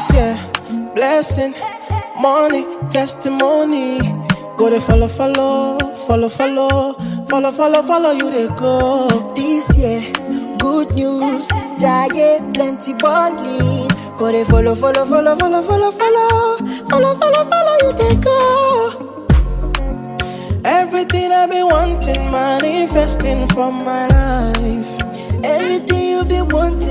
This year, blessing, money, testimony. Go to follow, follow, follow, follow, follow, follow, follow you they go. This year, good news, diet, plenty balling. Go to follow, follow, follow, follow, follow, follow, follow, follow, follow you they go. Everything I've been wanting, manifesting for my life. Everything you been wanting,